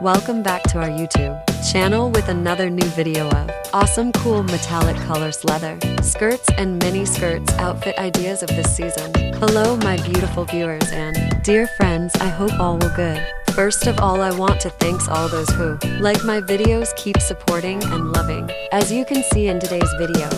Welcome back to our YouTube channel with another new video of awesome cool metallic colors leather, skirts and mini skirts outfit ideas of this season. Hello my beautiful viewers and dear friends I hope all will good. First of all I want to thanks all those who like my videos keep supporting and loving. As you can see in today's video,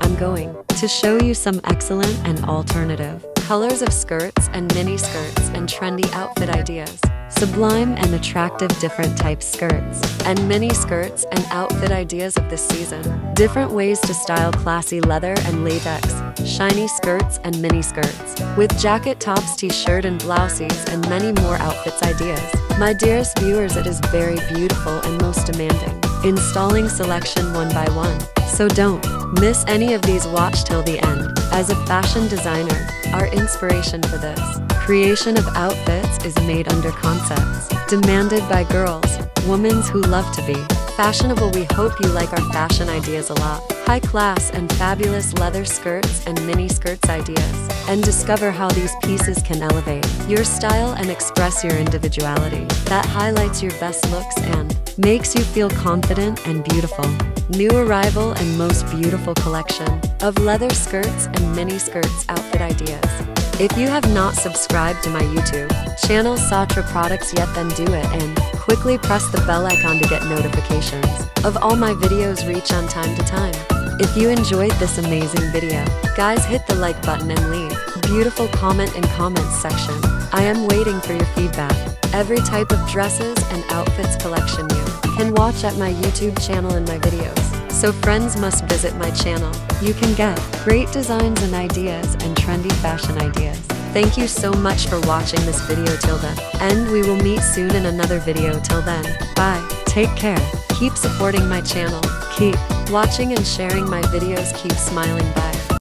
I'm going to show you some excellent and alternative colors of skirts and mini skirts and trendy outfit ideas. Sublime and attractive different type skirts and mini skirts and outfit ideas of this season. Different ways to style classy leather and latex, shiny skirts and mini skirts. With jacket tops, t-shirt and blouses and many more outfits ideas. My dearest viewers, it is very beautiful and most demanding. Installing selection one by one. So don't miss any of these watch till the end. As a fashion designer, our inspiration for this creation of outfits is made under concepts demanded by girls, women who love to be fashionable. We hope you like our fashion ideas a lot. High class and fabulous leather skirts and mini skirts ideas. And discover how these pieces can elevate your style and express your individuality. That highlights your best looks and makes you feel confident and beautiful. New arrival and most beautiful collection of leather skirts and mini skirts outfit ideas. If you have not subscribed to my YouTube channel Sotra Products yet then do it and quickly press the bell icon to get notifications of all my videos reach on time to time. If you enjoyed this amazing video, guys hit the like button and leave beautiful comment in comments section. I am waiting for your feedback. Every type of dresses and outfits collection you can watch at my YouTube channel and my videos. So friends must visit my channel. You can get great designs and ideas and trendy fashion ideas. Thank you so much for watching this video till then. And we will meet soon in another video till then. Bye. Take care. Keep supporting my channel. Keep watching and sharing my videos. Keep smiling. Bye.